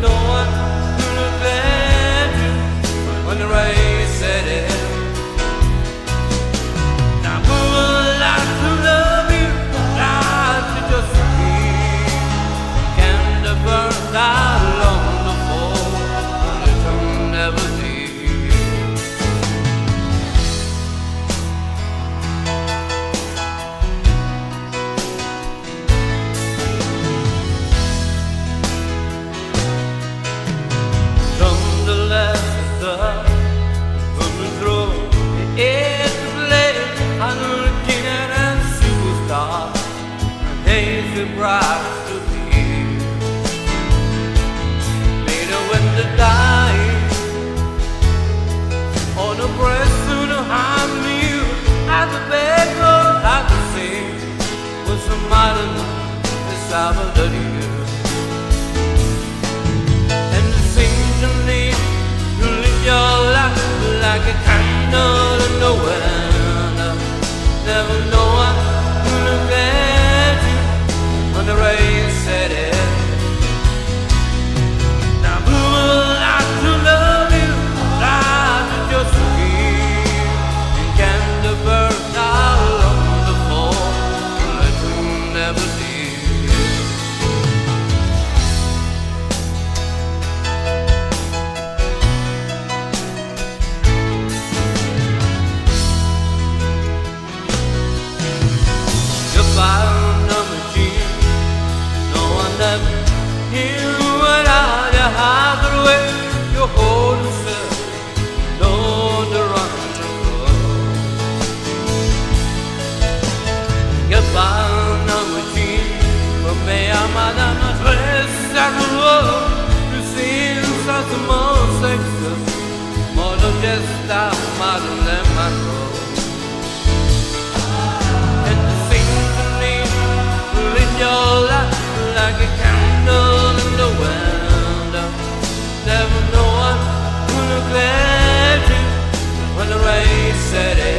no one could have been you when the rain. the bright yesterday.